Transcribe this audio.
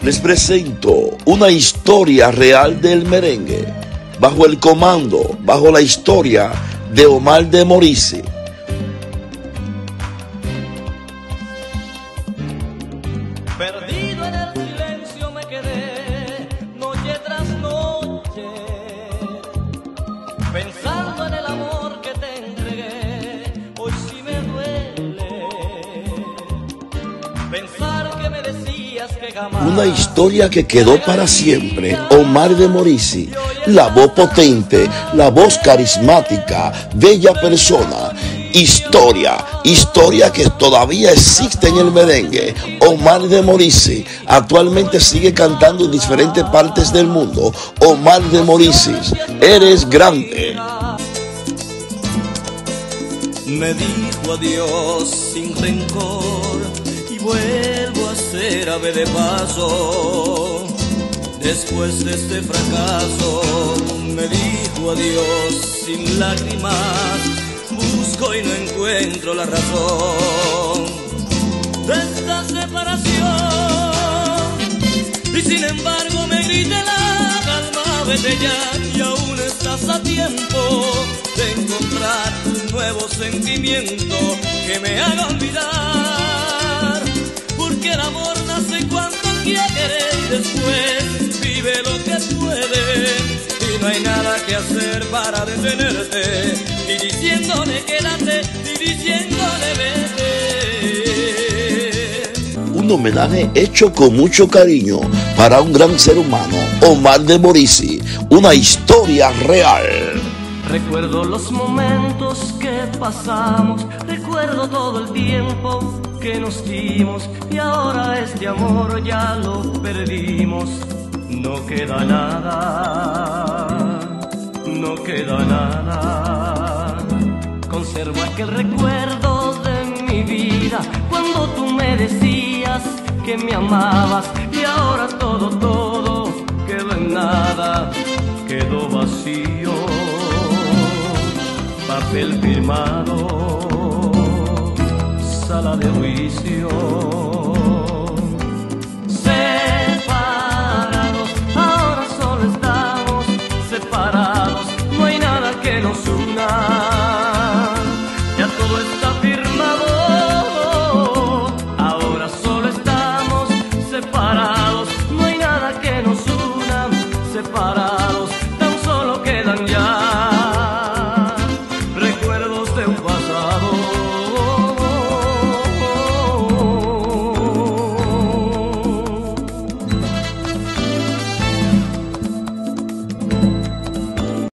Les presento una historia real del merengue, bajo el comando, bajo la historia de Omar de Morisi. Perdido en el Una historia que quedó para siempre. Omar de Morisi, la voz potente, la voz carismática, bella persona. Historia, historia que todavía existe en el merengue. Omar de Morisi actualmente sigue cantando en diferentes partes del mundo. Omar de Morisi, eres grande. Me dijo adiós sin rencor y a ser ave de paso. Después de este fracaso me dijo adiós sin lágrimas. Busco y no encuentro la razón de esta separación. Y sin embargo me grita la calma, vete ya y aún estás a tiempo de encontrar un nuevo sentimiento que me haga olvidar. Después vive lo que puede. Y no hay nada que hacer para detenerte. Y diciéndole quédate, y diciéndole vete. Un homenaje hecho con mucho cariño para un gran ser humano, Omar de Morisi. Una historia real. Recuerdo los momentos que pasamos, recuerdo todo el tiempo que nos dimos y ahora este amor ya lo perdimos. No queda nada, no queda nada. Conservo aquel recuerdo de mi vida cuando tú me decías que me amabas y ahora todo, todo quedó en nada, quedó vacío papel firmado, de juicio. Separados, ahora solo estamos separados, no hay nada que nos una. Ya todo está firmado, ahora solo estamos separados, no hay nada que nos una, separados.